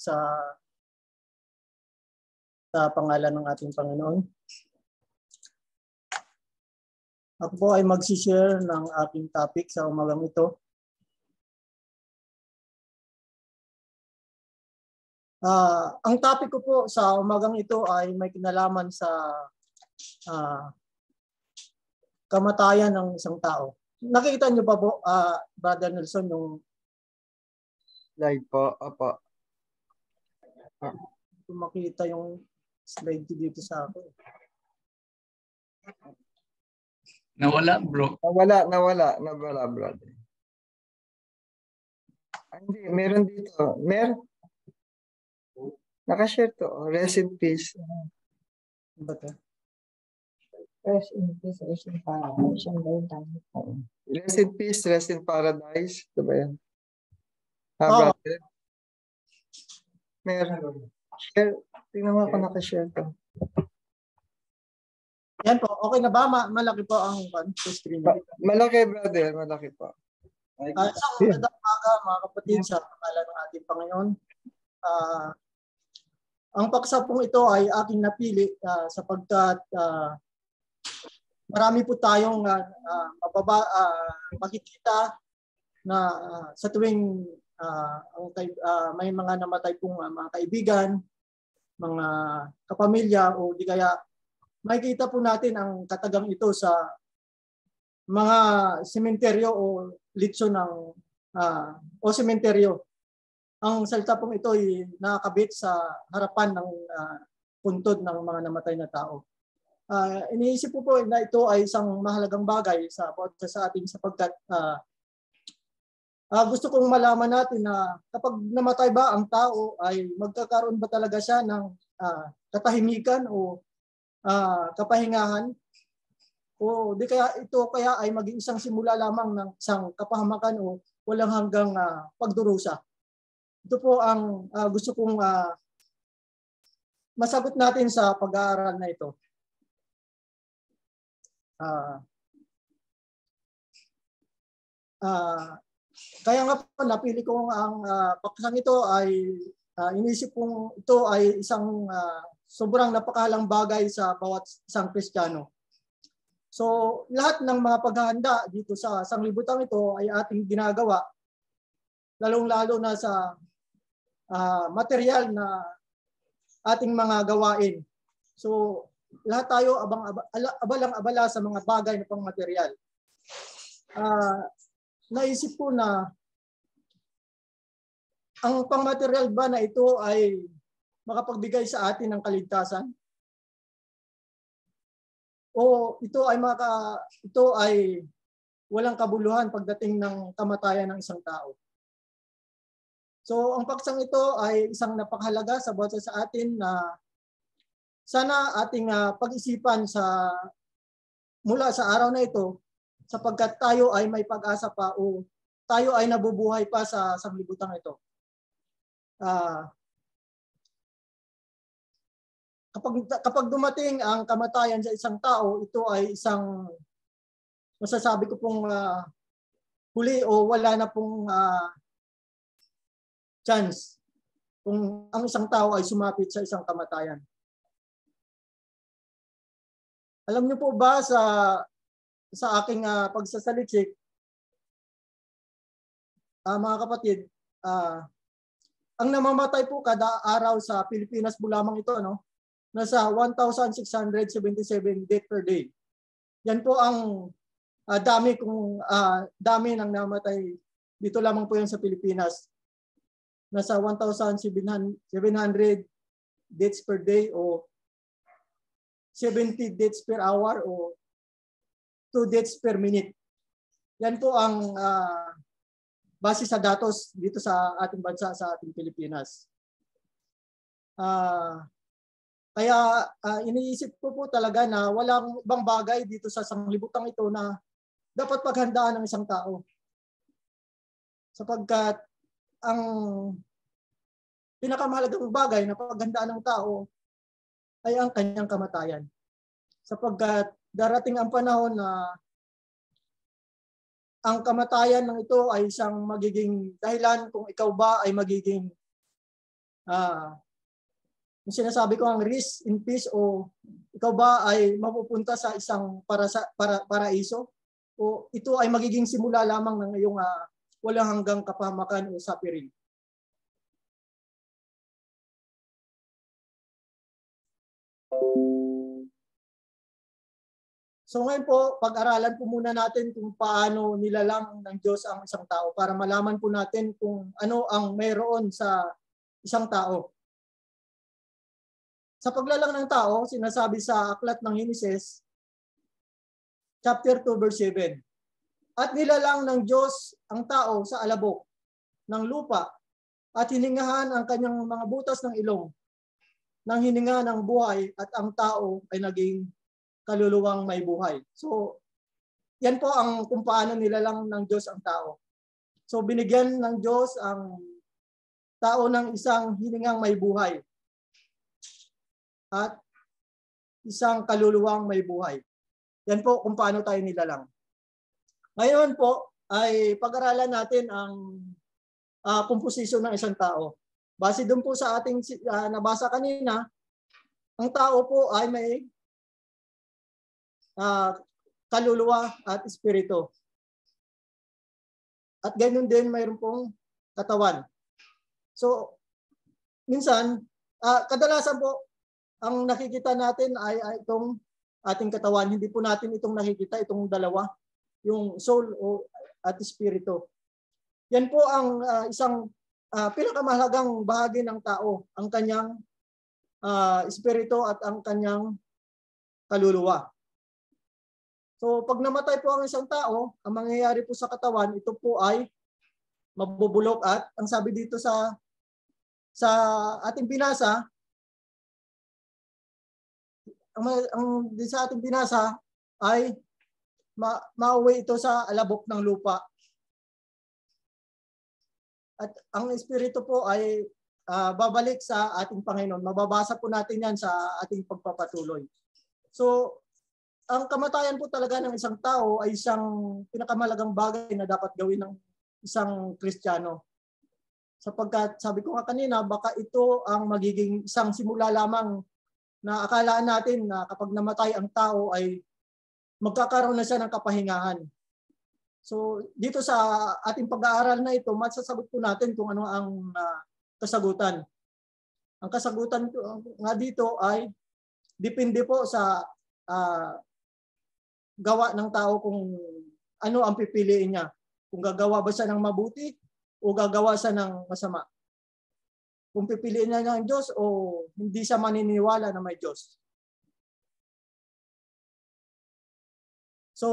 sa sa pangalan ng ating Panginoon. Ako po ay mag-share ng aking topic sa umagang ito. Uh, ang topic ko po sa umagang ito ay may kinalaman sa uh, kamatayan ng isang tao. Nakikita niyo pa po, uh, Brother Nelson, yung live po. Opo. Ah. Makita yung slide ko dito sa ako. Nawala, bro. Nawala, nawala, nawala, brother. Hindi, meron dito. Mer Nakashare to. Rest in peace. Ba to? Rest in peace, rest in paradise. Rest in peace, rest in paradise. Ito ba yan? Ha, oh. brother? Mer, share. Tingnan mo ako nakashare to. Yan po. Okay na ba? Ma- malaki po ang screen. Ma- malaki, brother. Malaki po. Uh, isang magandang umaga, mga kapatid, sa pangalan ng ating Panginoon. Uh, ang paksa pong ito ay aking napili uh, sapagkat uh, marami po tayong uh, uh, mababa, uh, makikita na uh, sa tuwing uh, uh, may mga namatay pong uh, mga kaibigan, mga kapamilya o di kaya makikita po natin ang katagang ito sa mga sementeryo o litso ng uh, o sementeryo. Ang salita pong ito ay nakakabit sa harapan ng uh, puntod ng mga namatay na tao. Uh, iniisip po po na ito ay isang mahalagang bagay sa sa ating sapagkat uh, uh, gusto kong malaman natin na kapag namatay ba ang tao ay magkakaroon ba talaga siya ng uh, katahimikan o uh, kapahingahan o di kaya ito kaya ay maging isang simula lamang ng isang kapahamakan o walang hanggang uh, pagdurusa. Ito po ang uh, gusto kong uh, masagot natin sa pag-aaral na ito. Uh, uh, kaya nga po napili ko ang uh, paksang ito ay uh, inisip kong ito ay isang uh, sobrang napakahalang bagay sa bawat isang Kristiyano. So lahat ng mga paghahanda dito sa sanglibutan ito ay ating ginagawa lalong-lalo na sa uh, material na ating mga gawain. So lahat tayo abang abalang abala sa mga bagay na pang material. Uh, naisip ko na ang pangmaterial ba na ito ay makapagbigay sa atin ng kaligtasan? O ito ay maka ito ay walang kabuluhan pagdating ng kamatayan ng isang tao? So ang paksang ito ay isang napakahalaga sa bawat sa atin na sana ating uh, pag-isipan sa mula sa araw na ito sapagkat tayo ay may pag-asa pa o tayo ay nabubuhay pa sa sanglibutan ito. Uh, kapag kapag dumating ang kamatayan sa isang tao, ito ay isang masasabi ko pong uh, huli o wala na pong uh, chance kung ang isang tao ay sumapit sa isang kamatayan. Alam niyo po ba sa sa aking uh, pagsasaliksik, uh, mga kapatid, uh, ang namamatay po kada araw sa Pilipinas po lamang ito, no? nasa 1,677 death per day. Yan po ang uh, dami kung uh, dami ng namatay dito lamang po yan sa Pilipinas. Nasa 1,700 deaths per day o 70 deaths per hour o 2 deaths per minute. Yan po ang uh, base sa datos dito sa ating bansa, sa ating Pilipinas. Uh, kaya uh, iniisip ko po talaga na walang ibang bagay dito sa sanglibutang ito na dapat paghandaan ng isang tao. Sapagkat ang pinakamahalagang bagay na paghandaan ng tao ay ang kanyang kamatayan. Sapagkat darating ang panahon na ang kamatayan ng ito ay isang magiging dahilan kung ikaw ba ay magiging ah yung sinasabi ko ang rest in peace o ikaw ba ay mapupunta sa isang para sa para paraiso o ito ay magiging simula lamang ng iyong uh, walang hanggang kapahamakan o suffering. So ngayon po, pag-aralan po muna natin kung paano nilalang ng Diyos ang isang tao para malaman po natin kung ano ang mayroon sa isang tao. Sa paglalang ng tao, sinasabi sa aklat ng Genesis, chapter 2, verse 7. At nilalang ng Diyos ang tao sa alabok ng lupa at hiningahan ang kanyang mga butas ng ilong nang hininga ng buhay at ang tao ay naging kaluluwang may buhay. So, yan po ang kung paano nilalang ng Diyos ang tao. So, binigyan ng Diyos ang tao ng isang hiningang may buhay at isang kaluluwang may buhay. Yan po kung paano tayo nilalang. Ngayon po ay pag-aralan natin ang uh, komposisyon ng isang tao. Base doon po sa ating uh, nabasa kanina, ang tao po ay may uh, kaluluwa at espiritu. At ganoon din mayroon pong katawan. So, minsan, uh, kadalasan po, ang nakikita natin ay, ay itong ating katawan. Hindi po natin itong nakikita, itong dalawa, yung soul o at espiritu. Yan po ang uh, isang uh, pinakamahalagang bahagi ng tao, ang kanyang uh, espiritu at ang kanyang kaluluwa. So pag namatay po ang isang tao, ang mangyayari po sa katawan, ito po ay mabubulok at ang sabi dito sa sa ating binasa, ang, ang sa ating binasa ay ma, mauwi ito sa alabok ng lupa. At ang espiritu po ay uh, babalik sa ating Panginoon. Mababasa po natin yan sa ating pagpapatuloy. So, ang kamatayan po talaga ng isang tao ay isang pinakamalagang bagay na dapat gawin ng isang Kristiyano. Sapagkat sabi ko nga kanina, baka ito ang magiging isang simula lamang na akalaan natin na kapag namatay ang tao ay magkakaroon na siya ng kapahingahan. So dito sa ating pag-aaral na ito, masasagot po natin kung ano ang uh, kasagutan. Ang kasagutan nga dito ay depende po sa uh, gawa ng tao kung ano ang pipiliin niya. Kung gagawa ba siya ng mabuti o gagawa siya ng masama kung pipiliin niya ng Diyos o hindi siya maniniwala na may Diyos. So,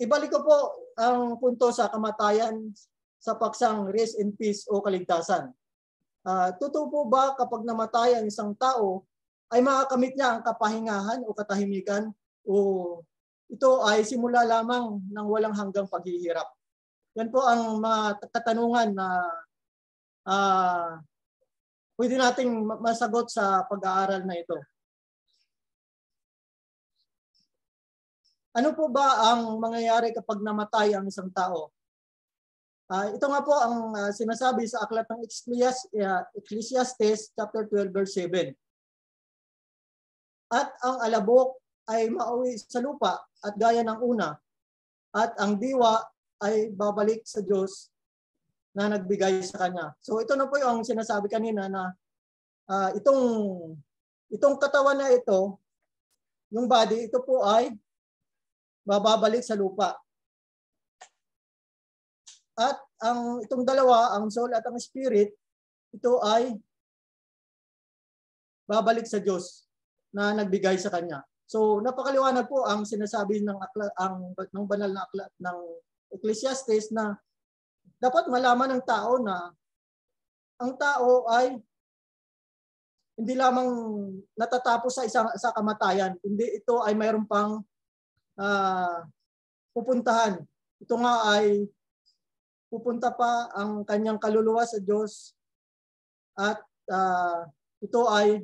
ibalik ko po ang punto sa kamatayan sa paksang rest in peace o kaligtasan. Uh, totoo po ba kapag namatay ang isang tao ay makakamit niya ang kapahingahan o katahimikan o ito ay simula lamang ng walang hanggang paghihirap? Yan po ang mga katanungan na uh, pwede nating masagot sa pag-aaral na ito. Ano po ba ang mangyayari kapag namatay ang isang tao? Uh, ito nga po ang uh, sinasabi sa aklat ng Ecclesiastes, uh, Ecclesiastes chapter 12 verse 7. At ang alabok ay mauwi sa lupa at gaya ng una at ang diwa ay babalik sa Diyos na nagbigay sa kanya. So ito na po yung sinasabi kanina na uh, itong itong katawan na ito, yung body, ito po ay bababalik sa lupa. At ang itong dalawa, ang soul at ang spirit, ito ay babalik sa Diyos na nagbigay sa kanya. So napakaliwanag po ang sinasabi ng akla, ang ng banal na aklat ng Ecclesiastes na dapat malaman ng tao na ang tao ay hindi lamang natatapos sa isang sa kamatayan, hindi ito ay mayroon pang uh, pupuntahan. Ito nga ay pupunta pa ang kanyang kaluluwa sa Diyos at uh, ito ay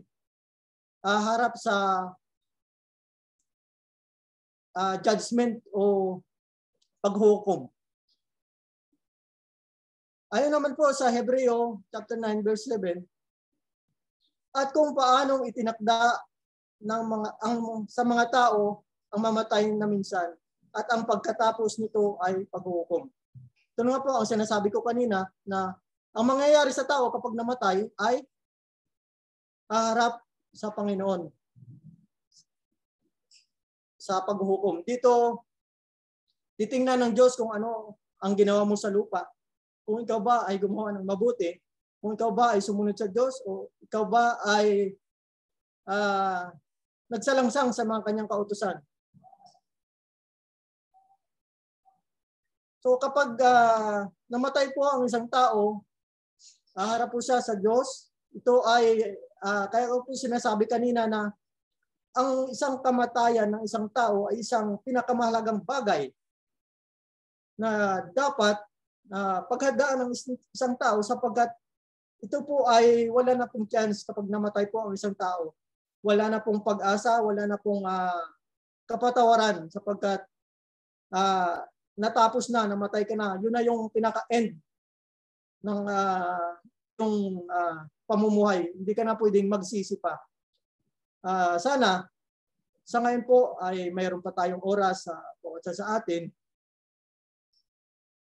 uh, harap sa uh, judgment o paghukom. Ayon naman po sa Hebreo chapter 9 verse 11, at kung paanong itinakda ng mga ang sa mga tao ang mamatay na minsan at ang pagkatapos nito ay paghuhukom. Ito nga po ang sinasabi ko kanina na ang mangyayari sa tao kapag namatay ay haharap sa Panginoon sa paghuhukom. Dito, titingnan ng Diyos kung ano ang ginawa mo sa lupa. Kung ikaw ba ay gumawa ng mabuti, kung ikaw ba ay sumunod sa Diyos, o ikaw ba ay uh, nagsalangsang sa mga kanyang kautusan. So kapag uh, namatay po ang isang tao, haharap po siya sa Diyos. Ito ay, uh, kaya ko po sinasabi kanina na ang isang kamatayan ng isang tao ay isang pinakamahalagang bagay na dapat uh, paghandaan ng isang tao sapagkat ito po ay wala na pong chance kapag namatay po ang isang tao. Wala na pong pag-asa, wala na pong uh, kapatawaran sapagkat uh, natapos na, namatay ka na. Yun na yung pinaka-end ng uh, yung uh, pamumuhay. Hindi ka na pwedeng magsisi pa uh, sana sa ngayon po ay mayroon pa tayong oras sa uh, sa atin.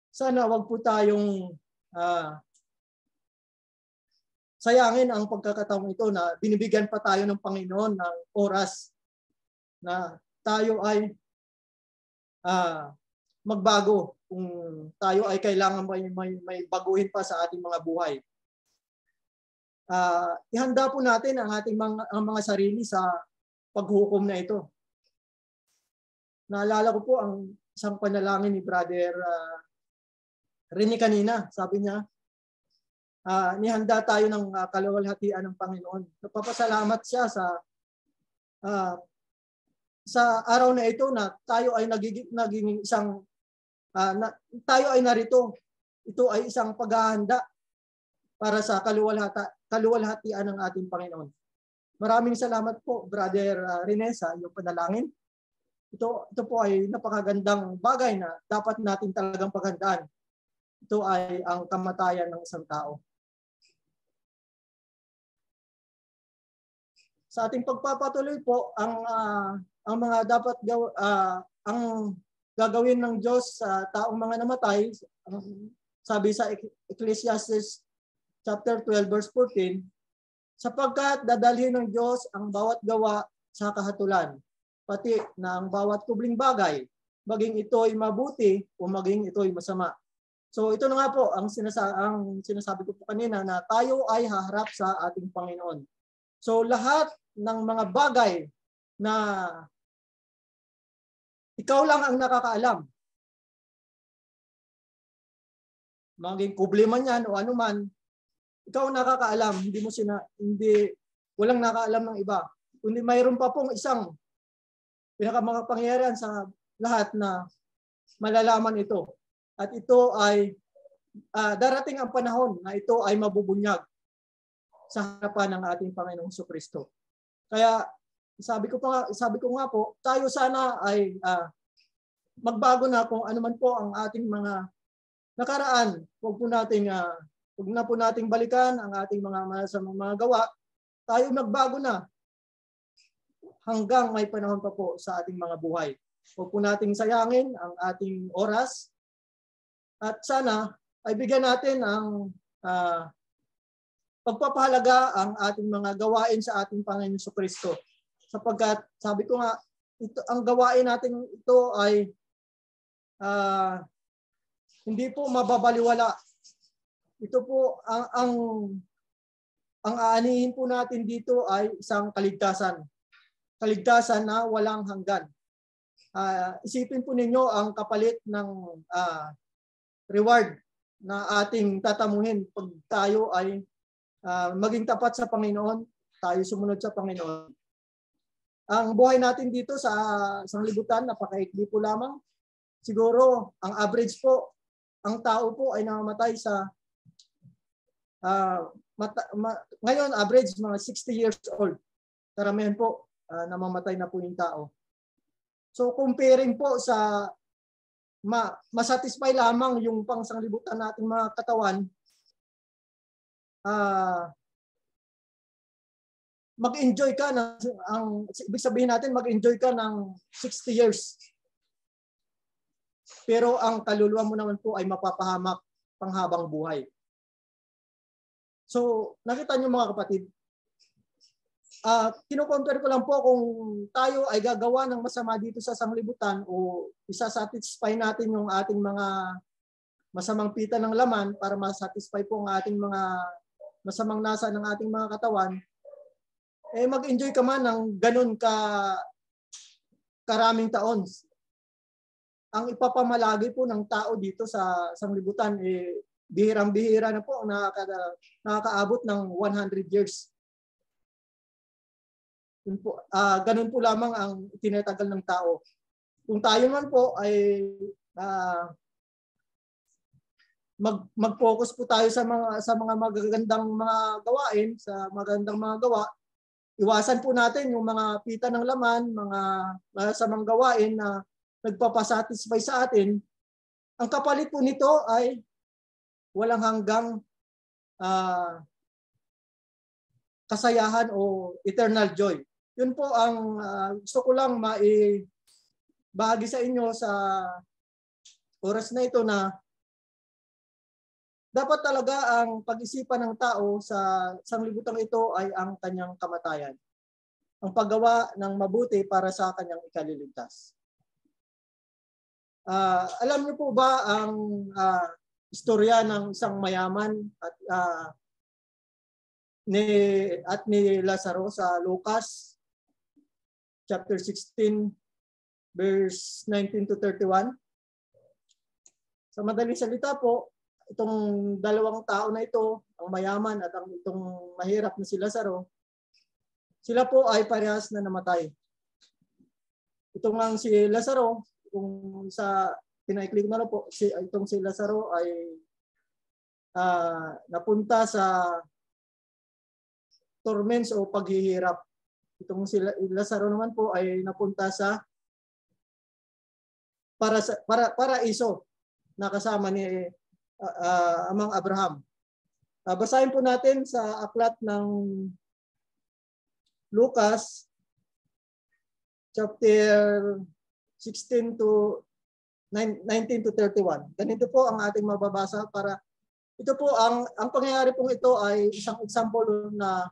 Sana wag po tayong uh, sayangin ang pagkakataong ito na binibigyan pa tayo ng Panginoon ng oras na tayo ay uh, magbago kung tayo ay kailangan may, may, may baguhin pa sa ating mga buhay uh, ihanda po natin ang ating mga, ang mga sarili sa paghukom na ito. Naalala ko po ang isang panalangin ni Brother uh, Rene kanina. Sabi niya, uh, nihanda tayo ng uh, kaluwalhatian ng Panginoon. Napapasalamat siya sa uh, sa araw na ito na tayo ay nagiging, naging isang uh, na, tayo ay narito. Ito ay isang paghahanda para sa kaluwalhata, kaluwalhatian ng ating Panginoon. Maraming salamat po, Brother uh, Rene, sa iyong panalangin. Ito, ito po ay napakagandang bagay na dapat natin talagang paghandaan. Ito ay ang kamatayan ng isang tao. Sa ating pagpapatuloy po, ang uh, ang mga dapat gaw, uh, ang gagawin ng Diyos sa taong mga namatay, sabi sa Ecclesiastes chapter 12 verse 14, sapagkat dadalhin ng Diyos ang bawat gawa sa kahatulan, pati na ang bawat kubling bagay, maging ito'y mabuti o maging ito'y masama. So ito na nga po ang, sinasa ang sinasabi ko po kanina na tayo ay haharap sa ating Panginoon. So lahat ng mga bagay na ikaw lang ang nakakaalam. Maging kubli man yan o anuman, ikaw nakakaalam, hindi mo sina hindi walang nakaalam ng iba. Kundi mayroon pa pong isang pinakamakapangyarihan sa lahat na malalaman ito. At ito ay uh, darating ang panahon na ito ay mabubunyag sa harapan ng ating Panginoong Kristo. Kaya sabi ko pa sabi ko nga po, tayo sana ay uh, magbago na kung ano man po ang ating mga nakaraan. Huwag po nating uh, Huwag na po nating balikan ang ating mga masamang mga gawa. Tayo nagbago na hanggang may panahon pa po sa ating mga buhay. Huwag po nating sayangin ang ating oras at sana ay bigyan natin ang uh, pagpapahalaga ang ating mga gawain sa ating Panginoon sa Kristo. Sapagkat sabi ko nga, ito, ang gawain natin ito ay uh, hindi po mababaliwala ito po ang ang ang aanihin po natin dito ay isang kaligtasan. Kaligtasan na walang hanggan. Uh, isipin po ninyo ang kapalit ng uh, reward na ating tatamuhin pag tayo ay uh, maging tapat sa Panginoon, tayo sumunod sa Panginoon. Ang buhay natin dito sa isang libutan, napakaikli po lamang. Siguro, ang average po, ang tao po ay namamatay sa uh, mata, ma, ngayon average mga 60 years old. Karamihan po uh, namamatay na po yung tao. So comparing po sa ma, masatisfy lamang yung pangsanglibutan nating mga katawan, uh, mag-enjoy ka ng ang ibig sabihin natin mag-enjoy ka ng 60 years. Pero ang kaluluwa mo naman po ay mapapahamak panghabang buhay. So, nakita niyo mga kapatid, uh, kino-compare ko lang po kung tayo ay gagawa ng masama dito sa sanglibutan o isa-satisfy natin yung ating mga masamang pita ng laman para ma-satisfy po ang ating mga masamang nasa ng ating mga katawan, eh mag-enjoy ka man ng ganun ka karaming taon. Ang ipapamalagi po ng tao dito sa sanglibutan eh bihirang-bihira na po nakaka, nakakaabot ng 100 years. Yun po, uh, ganun po lamang ang tinatagal ng tao. Kung tayo man po ay uh, mag mag-focus po tayo sa mga sa mga magagandang mga gawain, sa magandang mga gawa, iwasan po natin yung mga pita ng laman, mga masamang gawain na nagpapasatisfy sa atin. Ang kapalit po nito ay walang hanggang uh, kasayahan o eternal joy. Yun po ang uh, gusto ko lang mai-bahagi sa inyo sa oras na ito na dapat talaga ang pag-isipan ng tao sa sanglibutang ito ay ang kanyang kamatayan. Ang paggawa ng mabuti para sa kanyang ikaliligtas. Uh, alam niyo po ba ang uh, istorya ng isang mayaman at uh, ni at ni Lazaro sa Lucas chapter 16 verse 19 to 31. Sa madaling salita po, itong dalawang tao na ito, ang mayaman at ang itong mahirap na si Lazaro, sila po ay parehas na namatay. Itong ang si Lazaro, kung sa pinaiklik na po, si, itong si Lazaro ay uh, napunta sa torments o paghihirap. Itong si Lazaro naman po ay napunta sa para sa para para iso na kasama ni uh, uh, amang Abraham. Uh, basahin po natin sa aklat ng Lucas chapter 16 to 19 to 31. Ganito po ang ating mababasa para ito po ang ang pangyayari pong ito ay isang example na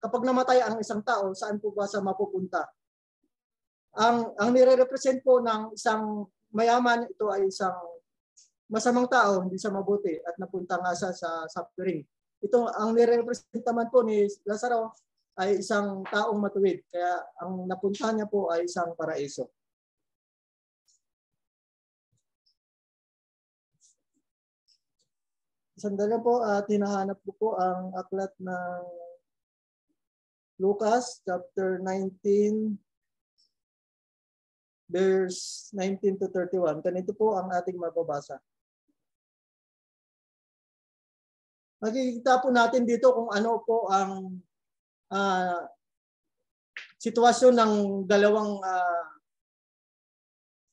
kapag namatay ang isang tao, saan po ba sa mapupunta? Ang ang nire-represent po ng isang mayaman ito ay isang masamang tao, hindi sa mabuti at napunta nga sa sa suffering. Ito ang nire-represent naman po ni Lazaro ay isang taong matuwid. Kaya ang napunta niya po ay isang paraiso. Sandali po at uh, hinahanap ko po ang aklat ng Lucas chapter 19 verse 19 to 31. Ganito po ang ating mababasa. Makikita po natin dito kung ano po ang uh, sitwasyon ng dalawang uh,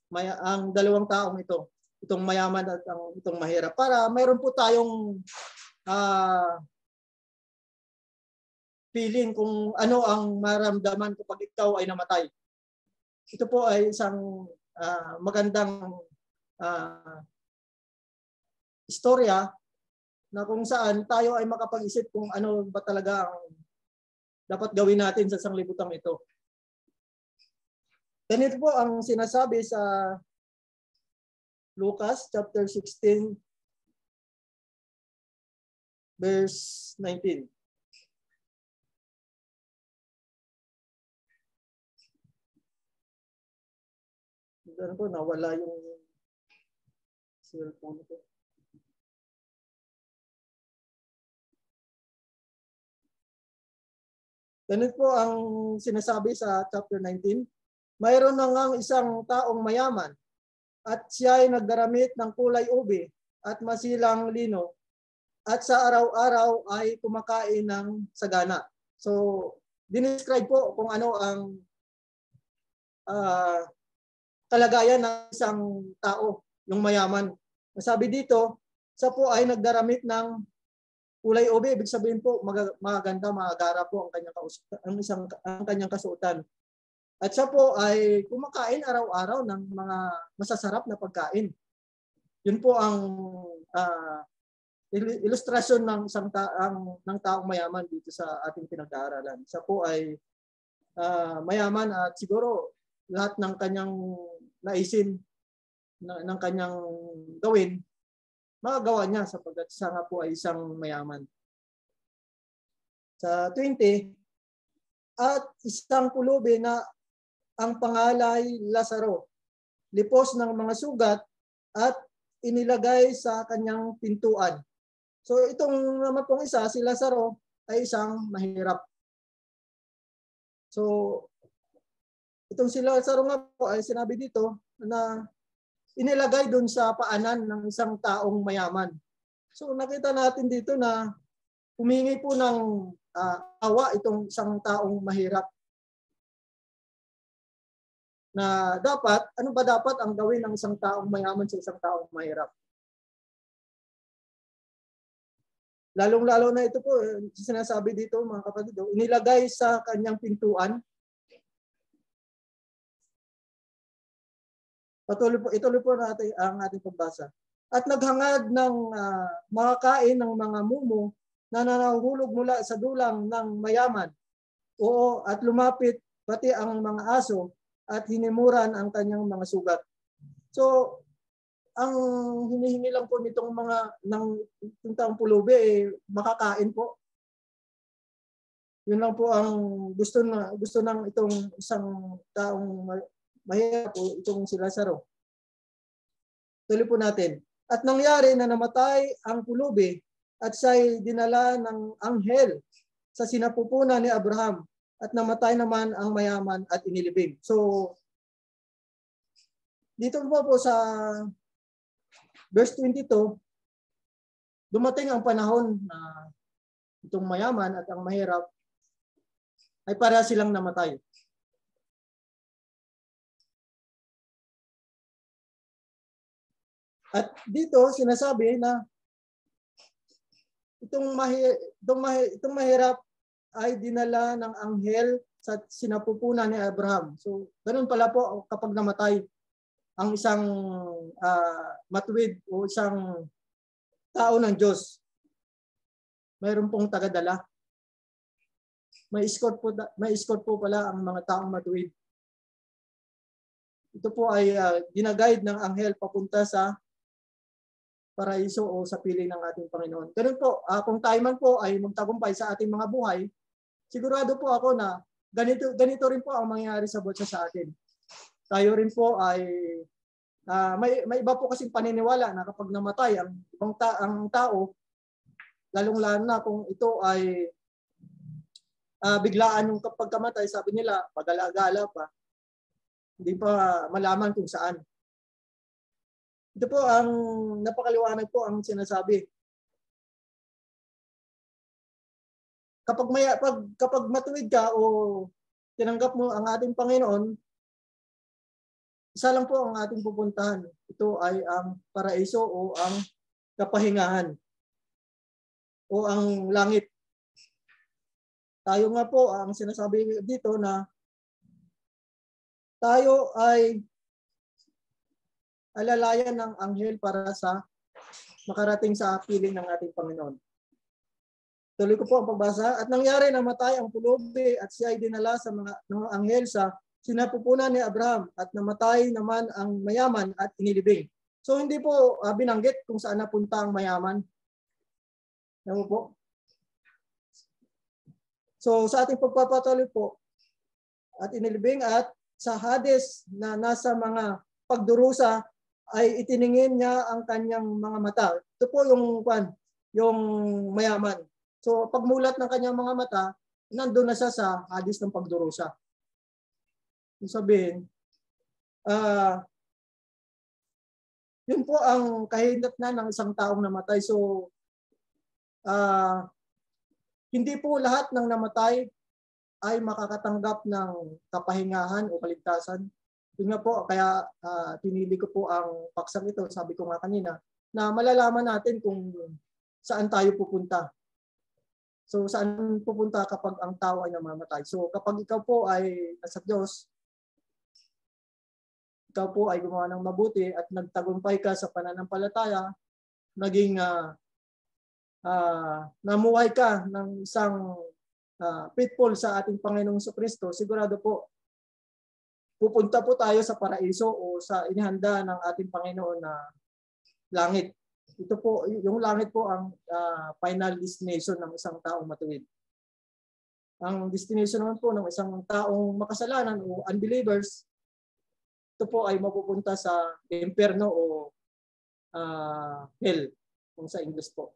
may, ang dalawang taong ito itong mayaman at ang itong mahirap para mayroon po tayong uh, feeling kung ano ang maramdaman kapag ikaw ay namatay. Ito po ay isang uh, magandang uh, istorya na kung saan tayo ay makapag-isip kung ano ba talaga ang dapat gawin natin sa sanglibutang ito. Ganito po ang sinasabi sa Lucas chapter 16 verse 19. Ganun po, nawala yung cellphone ko. Ganito po ang sinasabi sa chapter 19. Mayroon na ngang isang taong mayaman at siya ay nagdaramit ng kulay ube at masilang lino at sa araw-araw ay kumakain ng sagana. So, dinescribe po kung ano ang uh, kalagayan ng isang tao, yung mayaman. Sabi dito, sa po ay nagdaramit ng kulay ube, ibig sabihin po mag- magaganda, magagara po ang kanyang kaus- ang isang ang kanyang kasuotan. At siya po ay kumakain araw-araw ng mga masasarap na pagkain. Yun po ang il- ilustrasyon ng isang ta- ang, ng taong mayaman dito sa ating pinag-aaralan. Siya po ay ah, mayaman at siguro lahat ng kanyang naisin na, ng kanyang gawin magagawa niya sapagkat siya nga po ay isang mayaman. Sa 20, at isang pulubi na ang pangalay Lazaro, lipos ng mga sugat at inilagay sa kanyang pintuan. So itong naman pong isa, si Lazaro, ay isang mahirap. So itong si Lazaro nga po ay sinabi dito na inilagay doon sa paanan ng isang taong mayaman. So nakita natin dito na humingi po ng ah, awa itong isang taong mahirap. Na dapat, ano ba dapat ang gawin ng isang taong mayaman sa isang taong mahirap? Lalong-lalo na ito po, eh, sinasabi dito mga kapatid, oh, inilagay sa kanyang pintuan Patuloy po, ituloy po natin ang ating pagbasa. At naghangad ng uh, makakain ng mga mumo na nanahulog mula sa dulang ng mayaman. Oo, at lumapit pati ang mga aso at hinimuran ang kanyang mga sugat. So, ang hinihingi lang po nitong mga ng ng taong pulubi eh, makakain po. Yun lang po ang gusto na gusto ng itong isang taong mahirap po itong si Lazaro. Tuloy po natin. At nangyari na namatay ang pulubi at siya'y dinala ng anghel sa sinapupunan ni Abraham at namatay naman ang mayaman at inilibing. So, dito po po sa verse 22, dumating ang panahon na itong mayaman at ang mahirap ay para silang namatay. At dito sinasabi na itong mahi, itong, mahi, itong mahirap ay dinala ng anghel sa sinapupunan ni Abraham. So, ganun pala po kapag namatay ang isang uh, matuwid o isang tao ng Diyos. Mayroon pong tagadala. May escort po may escort po pala ang mga taong matuwid. Ito po ay uh, ginaguide ng anghel papunta sa paraiso o sa piling ng ating Panginoon. Ganun po, uh, kung tayo man po ay magtagumpay sa ating mga buhay, sigurado po ako na ganito, ganito rin po ang mangyayari sa botsa sa atin. Tayo rin po ay uh, may, may iba po kasing paniniwala na kapag namatay ang ibang ta- ang tao, lalong-lalo na kung ito ay uh, biglaan yung kapag kamatay, sabi nila, pagala-gala pa, hindi pa malaman kung saan. Ito po ang napakaliwanag po ang sinasabi. Kapag may pag, kapag matuwid ka o tinanggap mo ang ating Panginoon, isa lang po ang ating pupuntahan. Ito ay ang paraiso o ang kapahingahan o ang langit. Tayo nga po ang sinasabi dito na tayo ay alalayan ng anghel para sa makarating sa piling ng ating Panginoon. Tuloy ko po ang pagbasa. At nangyari na matay ang pulubi at siya ay dinala sa mga, mga anghel sa sinapupunan ni Abraham at namatay naman ang mayaman at inilibing. So hindi po uh, binanggit kung saan napunta ang mayaman. Ano po? So sa ating pagpapatuloy po at inilibing at sa Hades na nasa mga pagdurusa ay itiningin niya ang kanyang mga mata. Ito po yung kwan, yung mayaman. So pagmulat ng kanyang mga mata, nandoon na siya sa hadis ng pagdurusa. Yung sabihin, uh, yun po ang kahinat na ng isang taong namatay. So, uh, hindi po lahat ng namatay ay makakatanggap ng kapahingahan o kaligtasan. Yun nga po, kaya uh, pinili ko po ang paksang ito, sabi ko nga kanina, na malalaman natin kung saan tayo pupunta. So saan pupunta kapag ang tao ay namamatay? So kapag ikaw po ay nasa Diyos, ikaw po ay gumawa ng mabuti at nagtagumpay ka sa pananampalataya, naging uh, uh, namuhay ka ng isang uh, faithful sa ating Panginoong Kristo, sigurado po pupunta po tayo sa paraiso o sa inihanda ng ating Panginoon na langit. Ito po, yung langit po ang uh, final destination ng isang taong matuwid. Ang destination naman po ng isang taong makasalanan o unbelievers, ito po ay mapupunta sa imperno o uh, hell kung sa English po.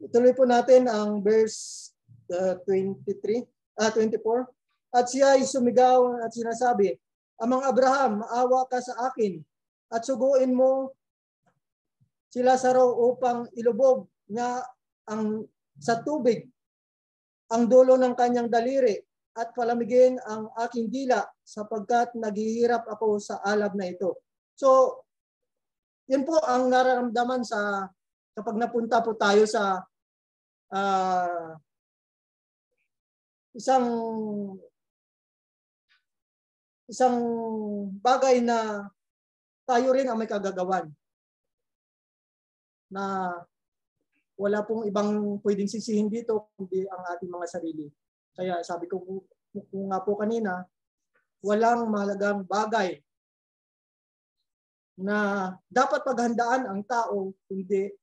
Ituloy po natin ang verse uh, 23 uh, 24. At siya ay sumigaw at sinasabi, Amang Abraham, maawa ka sa akin at suguin mo si Lazaro upang ilubog niya ang sa tubig ang dulo ng kanyang daliri at palamigin ang aking dila sapagkat naghihirap ako sa alab na ito. So, yun po ang nararamdaman sa kapag napunta po tayo sa uh, isang isang bagay na tayo rin ang may kagagawan na wala pong ibang pwedeng sisihin dito kundi ang ating mga sarili. Kaya sabi ko kung nga po kanina, walang mahalagang bagay na dapat paghandaan ang tao kundi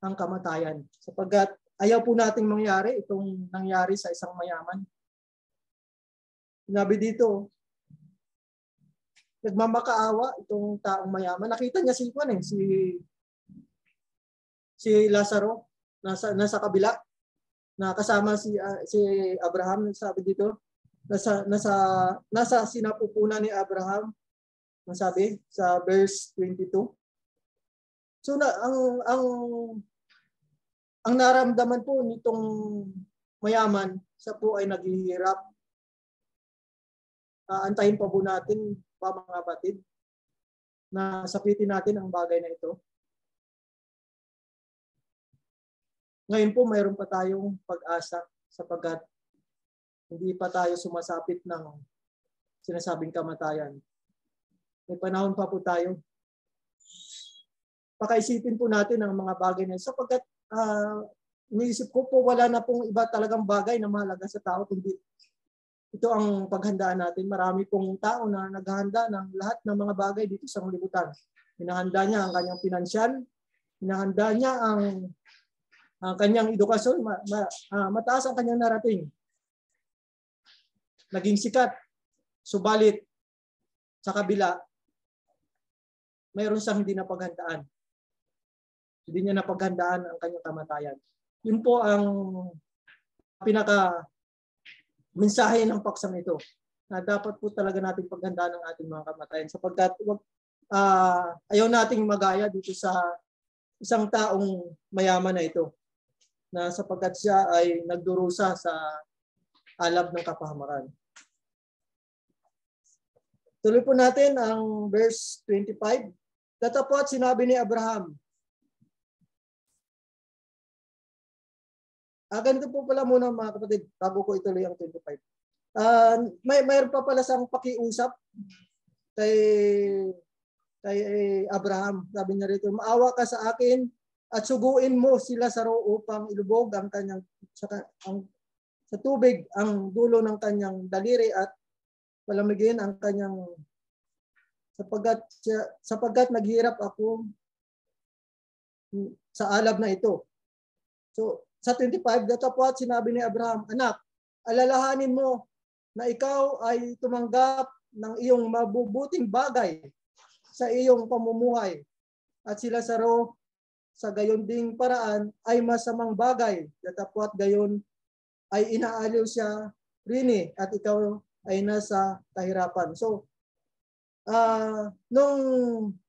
ang kamatayan. Sapagkat Ayaw po nating mangyari itong nangyari sa isang mayaman. Sinabi dito, nagmamakaawa itong taong mayaman. Nakita niya si Juan eh, si si Lazaro nasa nasa kabila na kasama si uh, si Abraham sabi dito nasa nasa nasa sinapupunan ni Abraham sabi sa verse 22 so na ang ang ang naramdaman po nitong mayaman, sa po ay naghihirap. Uh, antayin pa po natin pa mga batid na sapitin natin ang bagay na ito. Ngayon po mayroon pa tayong pag-asa sapagkat hindi pa tayo sumasapit ng sinasabing kamatayan. May panahon pa po tayo. Pakaisipin po natin ang mga bagay na sapagkat uh, iniisip ko po wala na pong iba talagang bagay na mahalaga sa tao kundi ito ang paghandaan natin. Marami pong tao na naghahanda ng lahat ng mga bagay dito sa libutan. Hinahanda niya ang kanyang pinansyal, hinahanda niya ang ang kanyang edukasyon, ma, ma, uh, mataas ang kanyang narating. Naging sikat. Subalit sa kabila, mayroon siyang hindi napaghandaan. Hindi niya napaghandaan ang kanyang kamatayan. Yun po ang pinaka mensahe ng paksang ito na dapat po talaga natin paghandaan ang ating mga kamatayan sapagkat wag uh, ayaw nating magaya dito sa isang taong mayaman na ito na sapagkat siya ay nagdurusa sa alab ng kapahamaran. Tuloy po natin ang verse 25. Datapot sinabi ni Abraham, Ah, ganito po pala muna mga kapatid, bago ko ituloy ang 25. Uh, ah, may mayroon pa pala sang pakiusap kay kay Abraham. Sabi niya rito, maawa ka sa akin at suguin mo sila sa ro upang ilubog ang kanyang sa, ang, sa tubig ang dulo ng kanyang daliri at palamigin ang kanyang sapagkat sapagkat naghirap ako sa alab na ito. So sa 25, datapwat sinabi ni Abraham, Anak, alalahanin mo na ikaw ay tumanggap ng iyong mabubuting bagay sa iyong pamumuhay. At sila sa ro sa gayon ding paraan ay masamang bagay. Datapwat gayon ay inaaliw siya rini at ikaw ay nasa kahirapan. So, uh, nung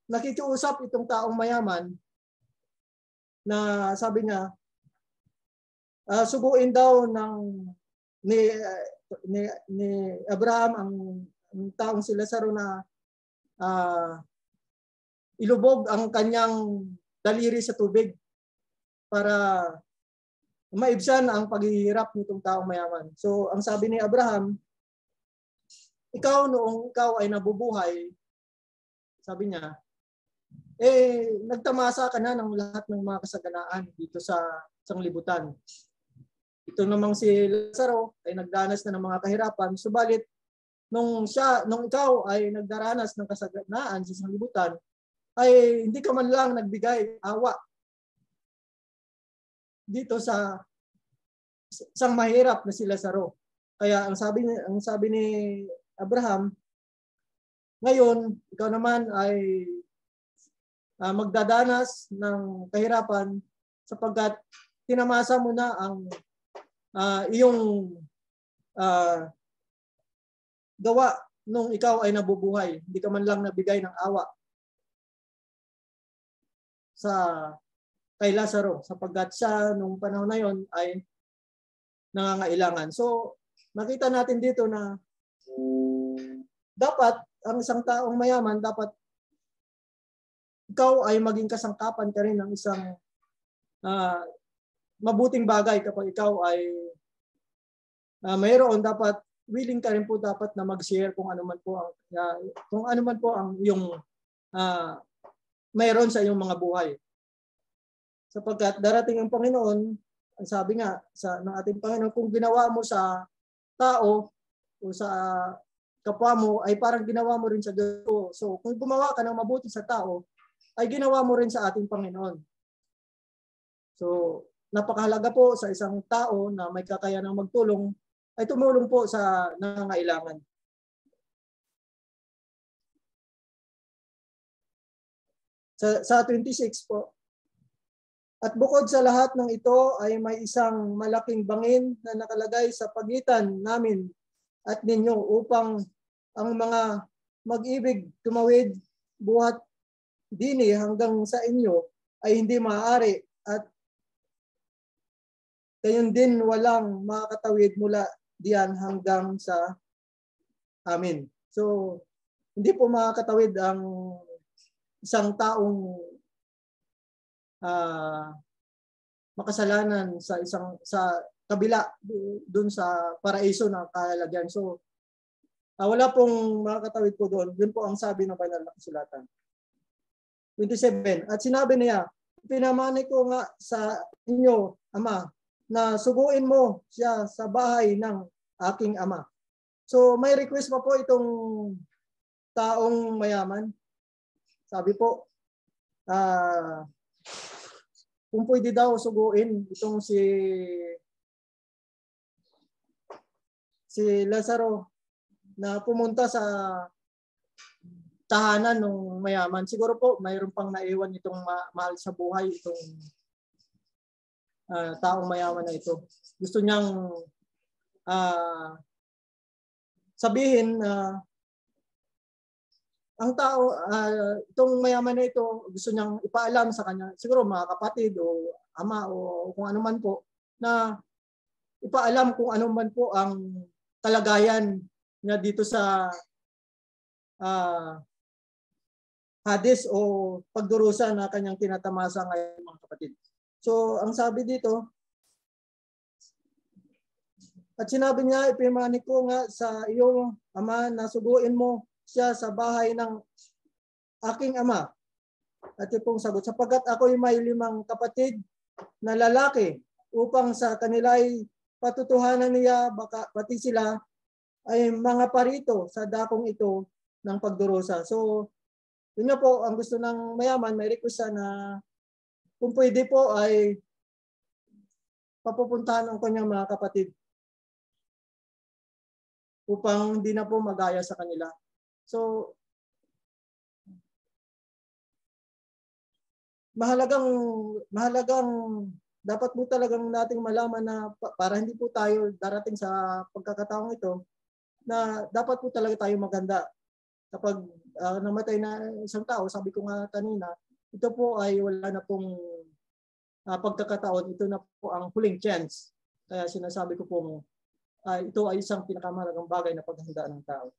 nakikiusap itong taong mayaman, na sabi niya, uh, suguin daw ng ni ni, ni Abraham ang, ang taong si Lazaro na uh, ilubog ang kanyang daliri sa tubig para maibsan ang paghihirap nitong taong mayaman. So ang sabi ni Abraham, ikaw noong ikaw ay nabubuhay, sabi niya, eh nagtamasa ka na ng lahat ng mga kasaganaan dito sa sanglibutan. Ito namang si Lazaro ay nagdanas na ng mga kahirapan, subalit nung siya nung ikaw ay nagdaranas ng kasaganaan sa sanglibutan, ay hindi ka man lang nagbigay awa dito sa isang mahirap na si Lazaro. Kaya ang sabi ang sabi ni Abraham, ngayon ikaw naman ay uh, magdadanas ng kahirapan sapagkat tinamasa mo na ang uh, iyong uh, gawa nung ikaw ay nabubuhay. Hindi ka man lang nabigay ng awa sa kay Lazaro sapagkat siya nung panahon na yon ay nangangailangan. So nakita natin dito na dapat ang isang taong mayaman dapat ikaw ay maging kasangkapan ka rin ng isang uh, mabuting bagay kapag ikaw ay uh, mayroon dapat willing ka rin po dapat na mag-share kung ano man po ang uh, kung ano man po ang yung uh, mayroon sa iyong mga buhay. Sapagkat darating ang Panginoon, ang sabi nga sa ng ating Panginoon, kung ginawa mo sa tao o sa kapwa mo ay parang ginawa mo rin sa Diyos. So kung gumawa ka ng mabuti sa tao, ay ginawa mo rin sa ating Panginoon. So napakahalaga po sa isang tao na may kakayanang magtulong ay tumulong po sa nangangailangan. Sa, sa 26 po, at bukod sa lahat ng ito ay may isang malaking bangin na nakalagay sa pagitan namin at ninyo upang ang mga mag-ibig tumawid buhat dini hanggang sa inyo ay hindi maaari gayon din walang makakatawid mula diyan hanggang sa amin. So, hindi po makakatawid ang isang taong uh, makasalanan sa isang sa kabila doon sa paraiso ng kalalagyan. So uh, wala pong makakatawid po doon. Yun po ang sabi ng banal na kasulatan. 27. At sinabi niya, pinamani ko nga sa inyo, Ama, na suguin mo siya sa bahay ng aking ama. So may request pa po itong taong mayaman. Sabi po, uh, kung pwede daw suguin itong si si Lazaro na pumunta sa tahanan ng mayaman. Siguro po mayroon pang naiwan itong ma- mahal sa buhay itong uh, taong mayaman na ito. Gusto niyang uh, sabihin na uh, ang tao, uh, itong mayaman na ito, gusto niyang ipaalam sa kanya, siguro mga kapatid o ama o kung ano man po, na ipaalam kung ano man po ang kalagayan niya dito sa uh, hadis o pagdurusa na kanyang tinatamasa ngayon mga kapatid. So, ang sabi dito, at sinabi niya, ipimani ko nga sa iyong ama na suguin mo siya sa bahay ng aking ama. At pong sagot, sapagkat ako'y may limang kapatid na lalaki upang sa kanila patutuhanan niya, baka pati sila ay mga parito sa dakong ito ng pagdurusa. So, yun na po, ang gusto ng mayaman, may request na kung pwede po ay papupuntahan ang kanyang mga kapatid upang hindi na po magaya sa kanila. So, mahalagang mahalagang dapat po talagang nating malaman na para hindi po tayo darating sa pagkakataong ito na dapat po talaga tayo maganda. Kapag uh, namatay na isang tao, sabi ko nga kanina, ito po ay wala na pong uh, pagkakataon, ito na po ang huling chance. Kaya sinasabi ko po, uh, ito ay isang pinakamahalagang bagay na paghanda ng tao.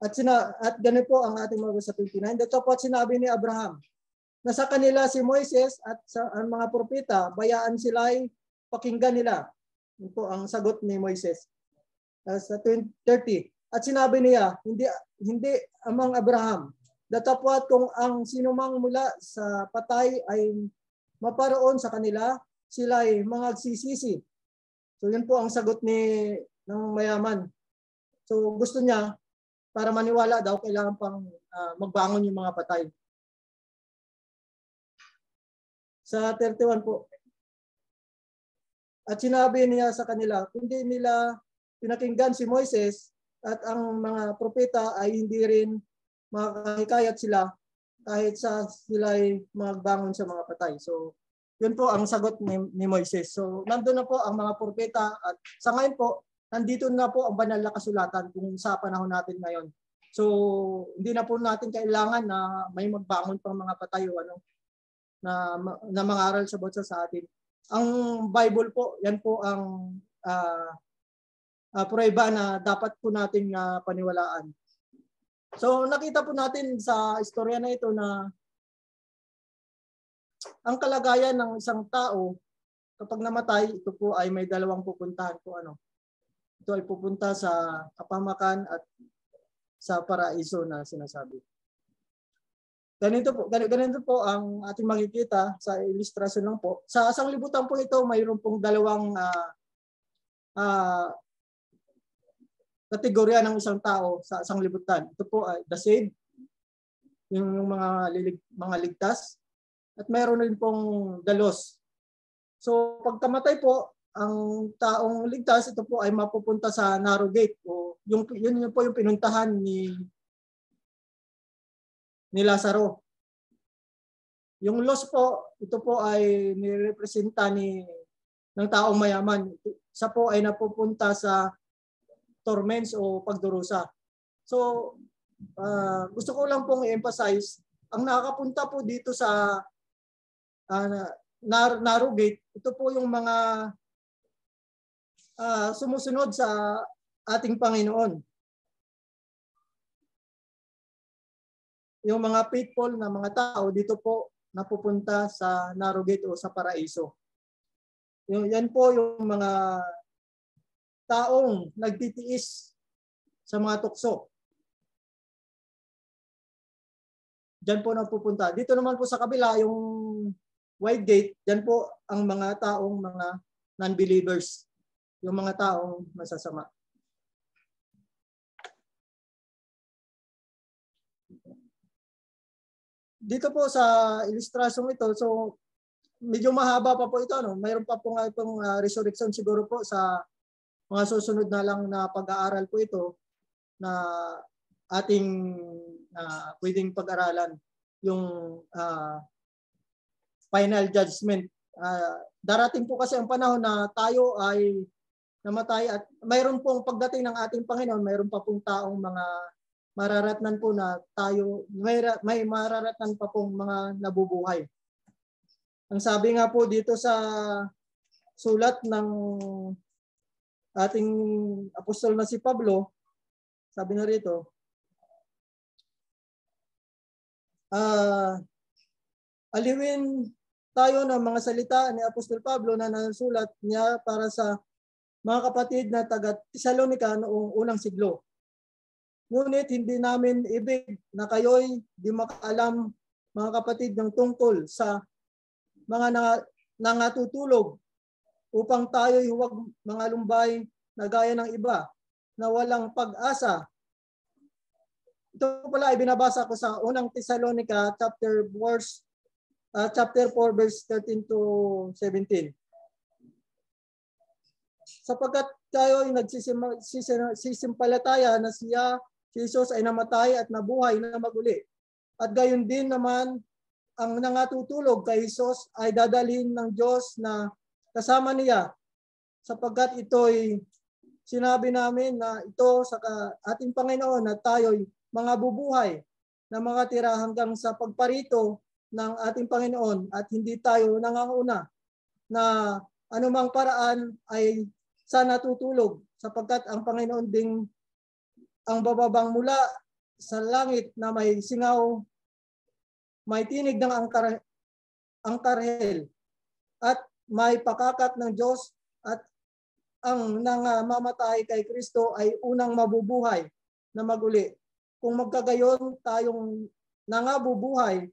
At, sina, at ganun po ang ating mga sa 29. Ito po at sinabi ni Abraham na sa kanila si Moises at sa ang mga propeta, bayaan sila ay pakinggan nila. Yun po ang sagot ni Moises. Uh, sa 20, 30. At sinabi niya, hindi hindi amang Abraham, datapwat kung ang sinumang mula sa patay ay maparoon sa kanila, sila ay mga magsisisi. So yun po ang sagot ni ng mayaman. So gusto niya para maniwala daw kailangan pang uh, magbangon yung mga patay. Sa 31 po. At sinabi niya sa kanila, kundi nila pinakinggan si Moises at ang mga propeta ay hindi rin makakahikayat sila kahit sa sila ay magbangon sa mga patay. So, yun po ang sagot ni, ni Moises. So, nandun na po ang mga propeta at sa ngayon po, nandito na po ang banal na kasulatan kung sa panahon natin ngayon. So, hindi na po natin kailangan na may magbangon pang mga patay o ano na na mga aral sa botsa sa atin. Ang Bible po, yan po ang uh, uh, prueba na dapat po nating uh, paniwalaan. So nakita po natin sa istorya na ito na ang kalagayan ng isang tao kapag namatay, ito po ay may dalawang pupuntahan po ano. Ito ay pupunta sa kapamakan at sa paraiso na sinasabi. Ganito po, ganito po ang ating makikita sa ilustrasyon lang po. Sa sanglibutan po ito, mayroon pong dalawang uh, uh, kategorya ng isang tao sa sanglibutan. Ito po ay the saved, yung mga lilig, mga ligtas, at mayroon din pong the lost. So pagkamatay po, ang taong ligtas, ito po ay mapupunta sa narrow gate o yung yun, yun po yung pinuntahan ni ni Lazaro. Yung loss po, ito po ay nirepresenta ni ng taong mayaman. Sa po ay napupunta sa torments o pagdurusa. So, uh, gusto ko lang pong i-emphasize, ang nakakapunta po dito sa uh, nar narrow gate, ito po yung mga uh, sumusunod sa ating Panginoon. yung mga faithful na mga tao dito po napupunta sa narrow gate o sa paraiso. Yan po yung mga taong nagtitiis sa mga tukso. Diyan po napupunta. Dito naman po sa kabila, yung wide gate, diyan po ang mga taong mga non-believers. Yung mga taong masasama. dito po sa ilustrasyong ito, so medyo mahaba pa po ito. No? Mayroon pa po nga itong uh, resurrection siguro po sa mga susunod na lang na pag-aaral po ito na ating uh, pwedeng pag-aralan yung uh, final judgment. Uh, darating po kasi ang panahon na tayo ay namatay at mayroon pong pagdating ng ating Panginoon, mayroon pa pong taong mga mararatnan po na tayo, may, may mararatnan pa pong mga nabubuhay. Ang sabi nga po dito sa sulat ng ating apostol na si Pablo, sabi na rito, uh, aliwin tayo ng mga salita ni Apostol Pablo na nasulat niya para sa mga kapatid na taga Thessalonica noong unang siglo. Ngunit hindi namin ibig na kayo'y di makaalam mga kapatid ng tungkol sa mga nangatutulog upang tayo'y huwag mga lumbay na gaya ng iba na walang pag-asa. Ito pala ay binabasa ko sa unang Thessalonica chapter verse uh, chapter 4 verse 13 to 17. Sapagkat kayo ay nagsisimpalataya na siya Si Jesus ay namatay at nabuhay na maguli. At gayon din naman, ang nangatutulog kay Jesus ay dadalhin ng Diyos na kasama niya sapagkat ito'y sinabi namin na ito sa ating Panginoon na tayo'y mga bubuhay na mga tira hanggang sa pagparito ng ating Panginoon at hindi tayo nanganguna na anumang paraan ay sana tutulog sapagkat ang Panginoon ding ang bababang mula sa langit na may singaw, may tinig ng angkar, angkarhel, at may pakakat ng Diyos at ang nangamatay kay Kristo ay unang mabubuhay na maguli. Kung magkagayon tayong nangabubuhay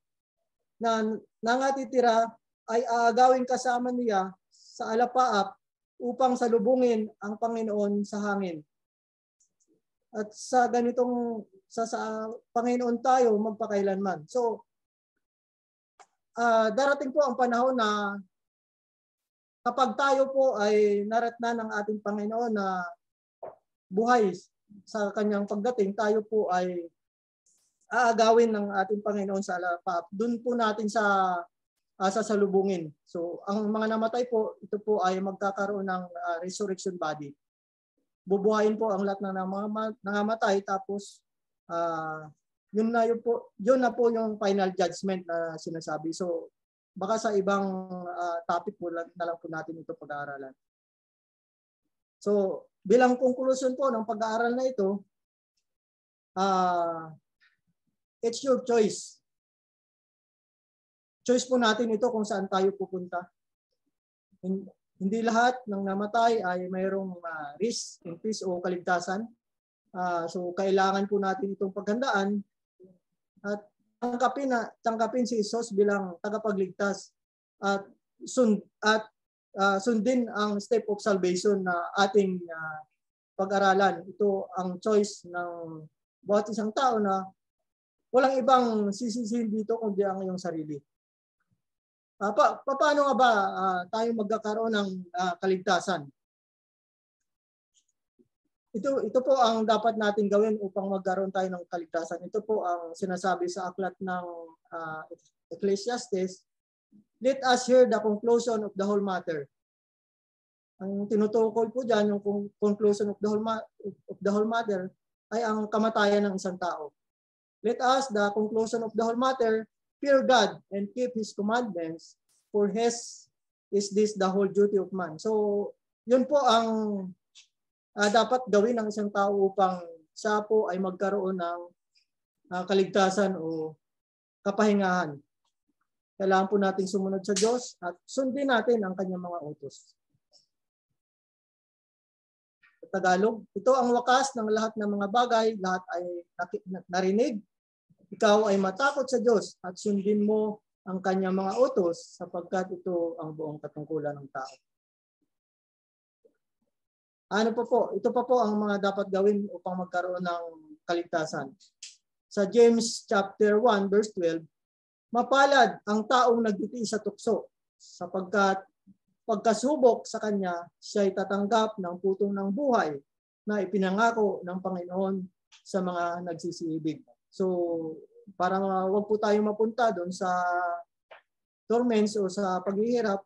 na nangatitira ay aagawin kasama niya sa alapaap upang salubungin ang Panginoon sa hangin. At sa ganitong sa, sa Panginoon tayo magpakailanman. So uh, darating po ang panahon na kapag tayo po ay naratna ng ating Panginoon na buhay sa kanyang pagdating, tayo po ay aagawin ng ating Panginoon sa alapap. Doon po natin sa uh, sasalubungin. So, ang mga namatay po, ito po ay magkakaroon ng uh, resurrection body. Bubuhayin po ang lahat ng nangamatay tapos uh, yun na yun po, yun na po yung final judgment na sinasabi. So, baka sa ibang uh, topic po na lang po natin ito pag-aaralan. So, bilang conclusion po ng pag-aaral na ito, uh, it's your choice. Choice po natin ito kung saan tayo pupunta. Hindi lahat ng namatay ay mayroong uh, risk in peace o kaligtasan. Uh, so, kailangan po natin itong paghandaan at tangkapin na tangkapin si Jesus bilang tagapagligtas at sund at uh, sundin ang step of salvation na ating uh, pag-aralan. Ito ang choice ng bawat isang tao na walang ibang sisisihin dito kundi ang iyong sarili. Uh, pa, paano nga ba uh, tayo magkakaroon ng uh, kaligtasan? Ito, ito po ang dapat natin gawin upang magkaroon tayo ng kaligtasan. Ito po ang sinasabi sa aklat ng uh, Ecclesiastes. Let us hear the conclusion of the whole matter. Ang tinutukoy po dyan, yung conclusion of the whole, ma- of the whole matter, ay ang kamatayan ng isang tao. Let us, the conclusion of the whole matter, fear God and keep His commandments, for His is this the whole duty of man. So, yun po ang uh, dapat gawin ng isang tao upang siya po ay magkaroon ng uh, kaligtasan o kapahingahan. Kailangan po natin sumunod sa Diyos at sundin natin ang kanyang mga utos. Tagalog, ito ang wakas ng lahat ng mga bagay, lahat ay narinig. Ikaw ay matakot sa Diyos at sundin mo ang kanyang mga utos sapagkat ito ang buong katungkulan ng tao. Ano pa po? Ito pa po ang mga dapat gawin upang magkaroon ng kaligtasan. Sa James chapter 1 verse 12, mapalad ang taong nagtitiis sa tukso sapagkat pagkasubok sa kanya, siya ay tatanggap ng putong ng buhay na ipinangako ng Panginoon sa mga nagsisibig. So, para wag po tayo mapunta doon sa torments o sa paghihirap,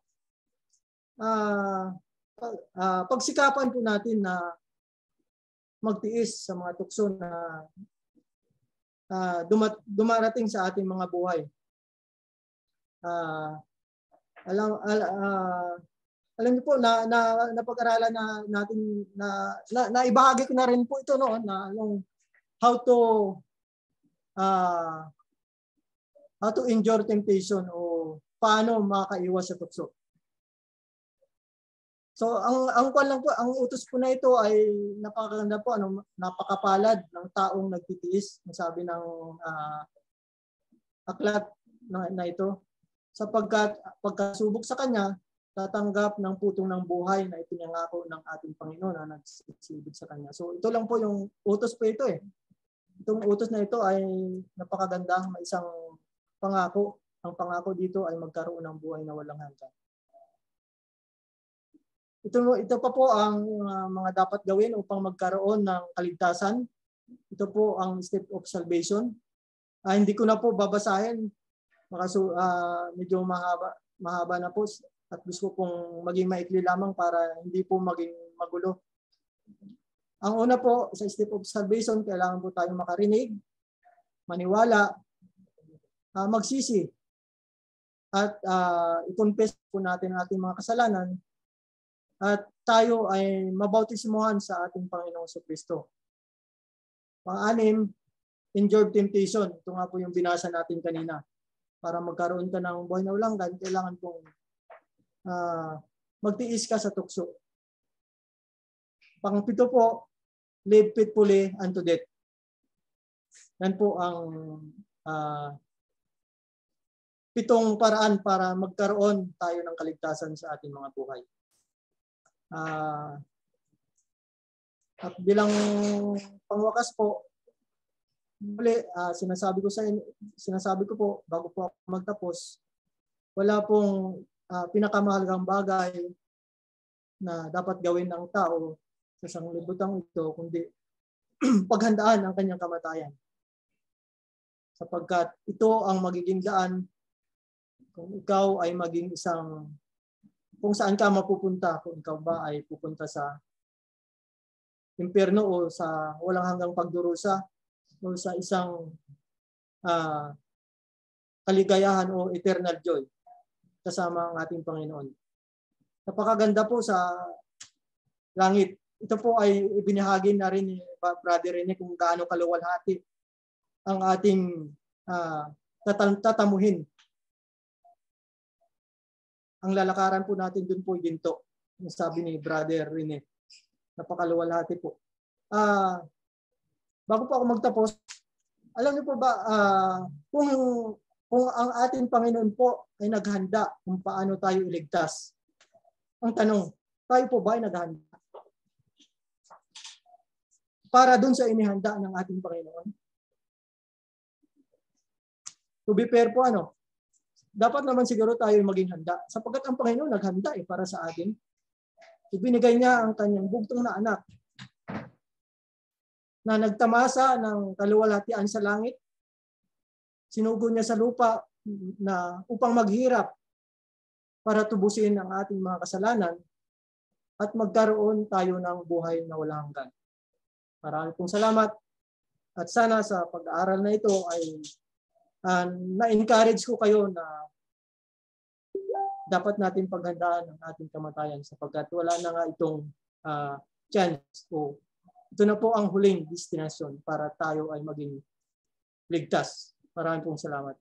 uh, uh, pagsikapan po natin na magtiis sa mga tukso na uh, dumat, dumarating sa ating mga buhay. Uh, alam al, uh, alam niyo po na na napag-aralan na natin na, na naibahagi ko na rin po ito no na yung how to uh, how to endure temptation o paano makaiwas sa tukso. So ang ang kwan lang po, ang utos po na ito ay napakaganda po ano, napakapalad ng taong nagtitiis, sabi ng uh, aklat na, na ito sapagkat pagkasubok sa kanya tatanggap ng putong ng buhay na ipinangako ng ating Panginoon na nagsisibig sa kanya. So ito lang po yung utos po ito eh. Itong utos na ito ay napakaganda, may isang pangako. Ang pangako dito ay magkaroon ng buhay na walang hanggan. Ito, ito pa po ang uh, mga dapat gawin upang magkaroon ng kaligtasan. Ito po ang step of salvation. Uh, hindi ko na po babasahin. Makaso, uh, medyo mahaba, mahaba na po at gusto pong maging maikli lamang para hindi po maging magulo. Ang una po sa step of salvation, kailangan po tayong makarinig, maniwala, uh, magsisi, at uh, i-confess po natin ang ating mga kasalanan at tayo ay mabautismuhan sa ating Panginoong Kristo. Pang-anim, endured temptation. Ito nga po yung binasa natin kanina. Para magkaroon ka ng buhay na ulanggan, kailangan pong uh, magtiis ka sa tukso. Pangpito po, live faithfully unto death. Yan po ang uh, pitong paraan para magkaroon tayo ng kaligtasan sa ating mga buhay. Uh, at bilang pangwakas po, muli, uh, sinasabi ko sa sinasabi ko po bago po ako magtapos, wala pong uh, pinakamahalagang bagay na dapat gawin ng tao sa sanglibutang ito kundi paghandaan ang kanyang kamatayan. Sapagkat ito ang magiging daan kung ikaw ay maging isang, kung saan ka mapupunta, kung ikaw ba ay pupunta sa impyerno o sa walang hanggang pagdurusa o sa isang uh, kaligayahan o eternal joy kasama ang ating Panginoon. Napakaganda po sa langit. Ito po ay ibinahagi na rin ni Brother Rene kung gaano kaluwalhati ang ating uh, tatamuhin ang lalakaran po natin dun po ginto. Sabi ni Brother Rene. Napakaluwalhati po. Ah, uh, bago po ako magtapos, alam niyo po ba uh, kung kung ang ating Panginoon po ay naghanda kung paano tayo iligtas. Ang tanong, tayo po ba ay naghanda? Para dun sa inihanda ng ating Panginoon. To be fair po ano, dapat naman siguro tayo maging handa. Sapagkat ang Panginoon naghanda eh para sa atin. Ibinigay niya ang kanyang bugtong na anak na nagtamasa ng kaluwalhatian sa langit. Sinugo niya sa lupa na upang maghirap para tubusin ang ating mga kasalanan at magkaroon tayo ng buhay na walang hanggan. Maraming pong salamat at sana sa pag-aaral na ito ay uh, na-encourage ko kayo na dapat natin paghandaan ang ating kamatayan sapagkat wala na nga itong uh, chance o ito na po ang huling destination para tayo ay maging ligtas. Maraming pong salamat.